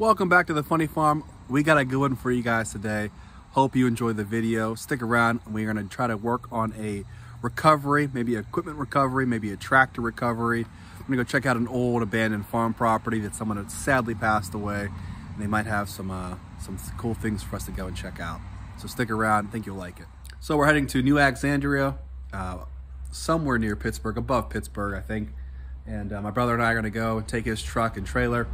Welcome back to the Funny Farm. We got a good one for you guys today. Hope you enjoy the video. Stick around. We're gonna try to work on a recovery, maybe equipment recovery, maybe a tractor recovery. I'm gonna go check out an old abandoned farm property that someone had sadly passed away. And they might have some, uh, some cool things for us to go and check out. So stick around, I think you'll like it. So we're heading to New Alexandria, uh, somewhere near Pittsburgh, above Pittsburgh, I think. And uh, my brother and I are gonna go and take his truck and trailer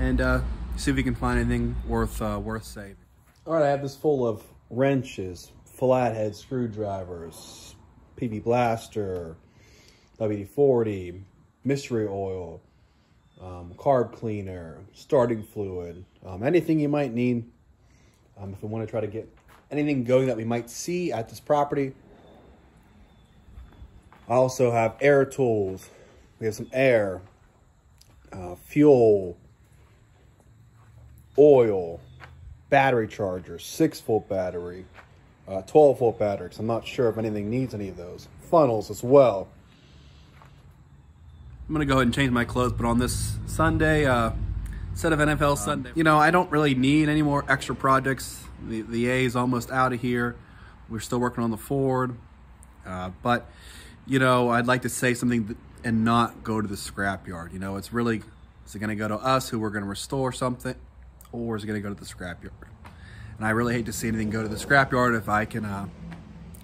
and uh, see if we can find anything worth uh, worth saving. All right, I have this full of wrenches, flathead screwdrivers, PB blaster, WD-40, mystery oil, um, carb cleaner, starting fluid, um, anything you might need um, if we want to try to get anything going that we might see at this property. I also have air tools. We have some air, uh, fuel, oil, battery charger, six volt battery, uh, 12 volt battery, because I'm not sure if anything needs any of those. Funnels as well. I'm gonna go ahead and change my clothes, but on this Sunday, uh, instead of NFL Sunday, you know, I don't really need any more extra projects. The, the A is almost out of here. We're still working on the Ford, uh, but you know, I'd like to say something and not go to the scrapyard. You know, it's really, is it gonna go to us who we're gonna restore something, or is it gonna go to the scrapyard? And I really hate to see anything go to the scrapyard if I can, uh,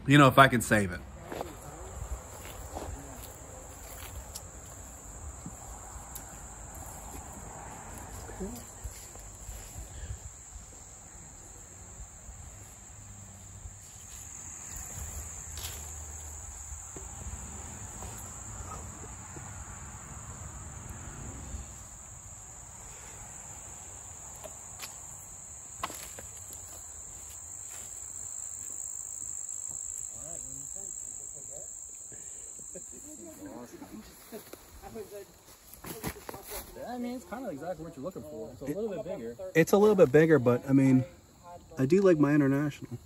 you know, if I can save it. I mean, it's kind of exactly what you're looking for. It's a little bit bigger. It's a little bit bigger, but I mean, I do like my international.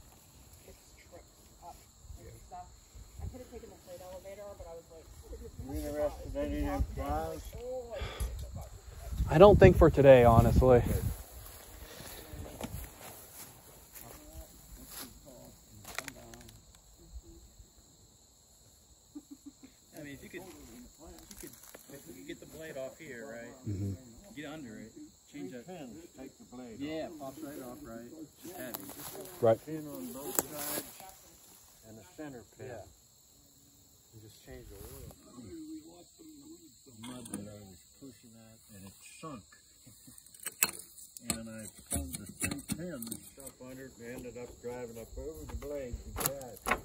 I don't think for today, honestly. I mean, if you could, if you could, if we could get the blade off here, right? Mhm. Get under it, change that. Pins take the blade Yeah, it pops right off, right? It's heavy. Right. Pin on both sides and the center pin. Yeah. You just change the oil. The Mud that I was pushing at and it sunk. and I pulled the three pins up under it and ended up driving up over the blade to that.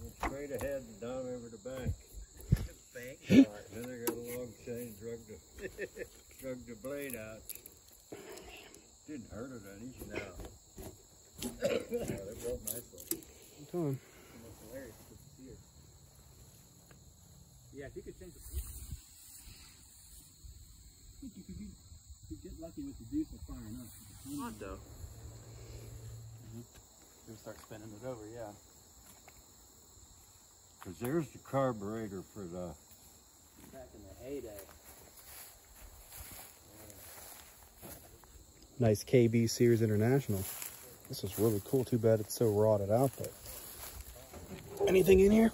Went straight ahead and down over the bank. Bank. Right, then I got a long chain, drug the, drug the blade out. Didn't hurt it any. No. yeah, they broke nicely. Done. That's hilarious. To see it. Yeah, if you could change the. I think you could, be, you could get lucky with the diesel of firing up. Hot though. Mm-hmm. You'll start spinning it over, yeah. Cause there's the carburetor for the Back in the heyday. Nice KB series International. This is really cool. Too bad it's so rotted out, but. Anything in here?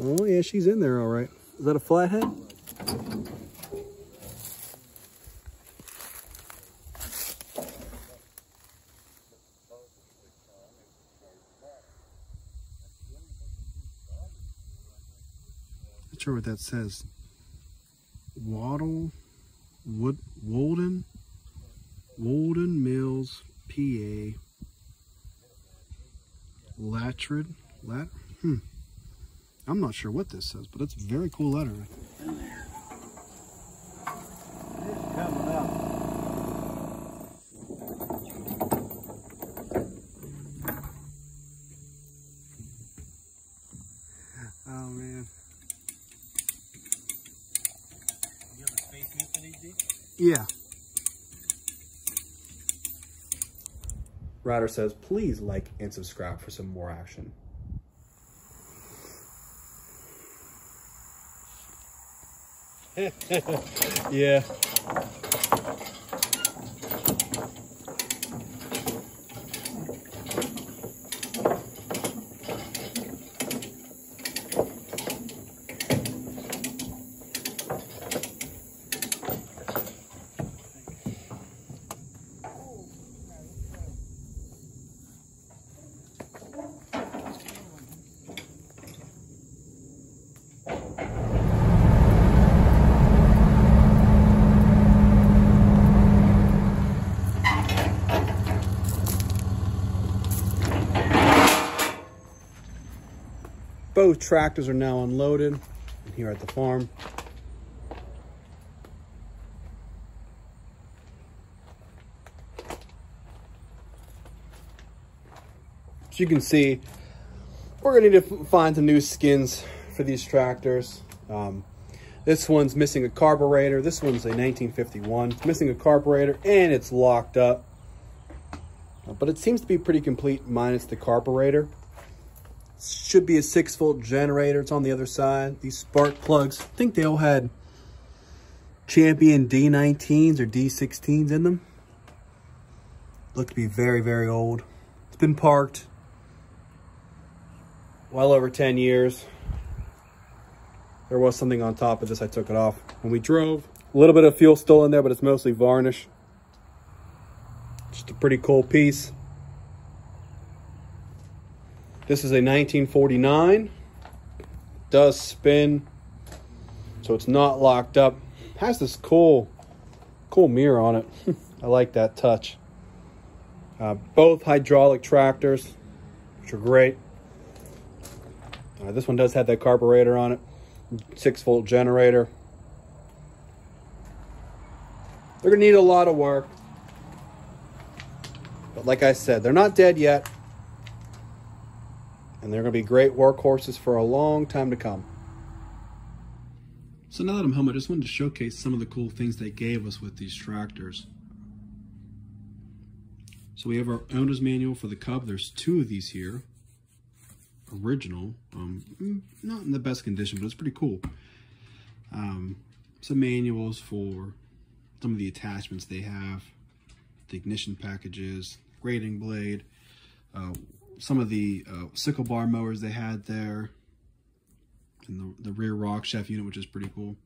Oh, yeah, she's in there all right. Is that a flathead? That says. Waddle, Wood, Walden, Walden Mills, PA. Latrid, Lat, hmm. I'm not sure what this says, but it's a very cool letter. It's coming up. Oh man. You have a space move for these dudes? Yeah. Ryder says, please like and subscribe for some more action. Yeah. Both tractors are now unloaded here at the farm. As you can see, we're gonna need to find some new skins for these tractors. Um, this one's missing a carburetor. This one's a 1951. It's missing a carburetor and it's locked up. But it seems to be pretty complete minus the carburetor. Should be a six volt generator. It's on the other side. These spark plugs, I think they all had Champion D19s or D16s in them. Look to be very, very old. It's been parked well over 10 years. There was something on top of this. I took it off when we drove. A little bit of fuel still in there, but it's mostly varnish. Just a pretty cool piece. This is a 1949. Does spin, so it's not locked up. Has this cool, cool mirror on it. I like that touch. Uh, both hydraulic tractors, which are great. Uh, this one does have that carburetor on it, six volt generator. They're gonna need a lot of work. But like I said, they're not dead yet. And they're gonna be great workhorses for a long time to come. So now that I'm home, I just wanted to showcase some of the cool things they gave us with these tractors. So we have our owner's manual for the Cub. There's two of these here original. Um, mm, not in the best condition, but it's pretty cool. Um, some manuals for some of the attachments they have, the ignition packages, grading blade, uh, some of the uh, sickle bar mowers they had there, and the, the rear rock shaft unit, which is pretty cool.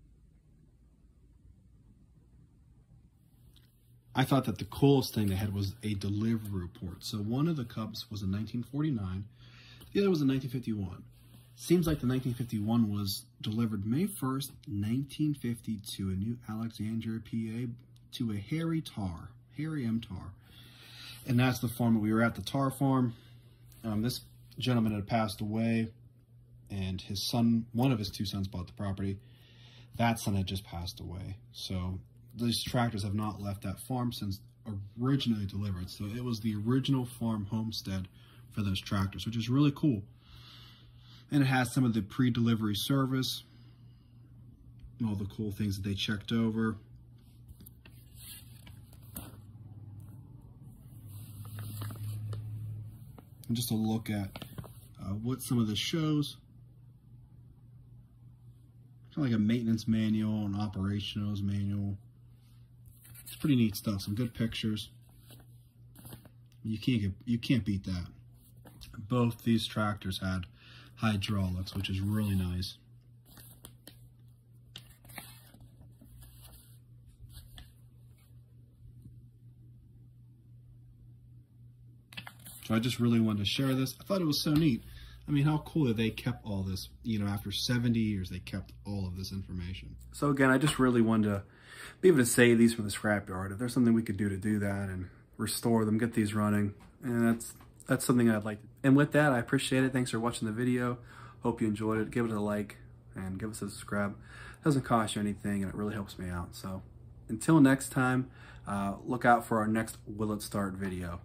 I thought that the coolest thing they had was a delivery report. So one of the Cubs was a 1949 the other was in 1951. Seems like the 1951 was delivered May 1st, 1950 to a new Alexandria, PA, to a Harry Tar, Harry M. Tar. And that's the farm that we were at, the Tar farm. Um, this gentleman had passed away, and his son, one of his two sons, bought the property. That son had just passed away. So these tractors have not left that farm since originally delivered. So it was the original farm homestead for those tractors, which is really cool. And it has some of the pre-delivery service, all the cool things that they checked over. And just a look at uh, what some of this shows. Kind of like a maintenance manual, an operationals manual. It's pretty neat stuff. Some good pictures. You can't get you can't beat that both these tractors had hydraulics, which is really nice. I just really wanted to share this. I thought it was so neat. I mean, how cool that they kept all this, you know, after 70 years, they kept all of this information. So again, I just really wanted to be able to save these from the scrapyard. If there's something we could do to do that and restore them, get these running, and that's that's something I'd like. To. And with that, I appreciate it. Thanks for watching the video. Hope you enjoyed it. Give it a like and give us a subscribe. It doesn't cost you anything and it really helps me out. So until next time, uh, look out for our next Will It Start video.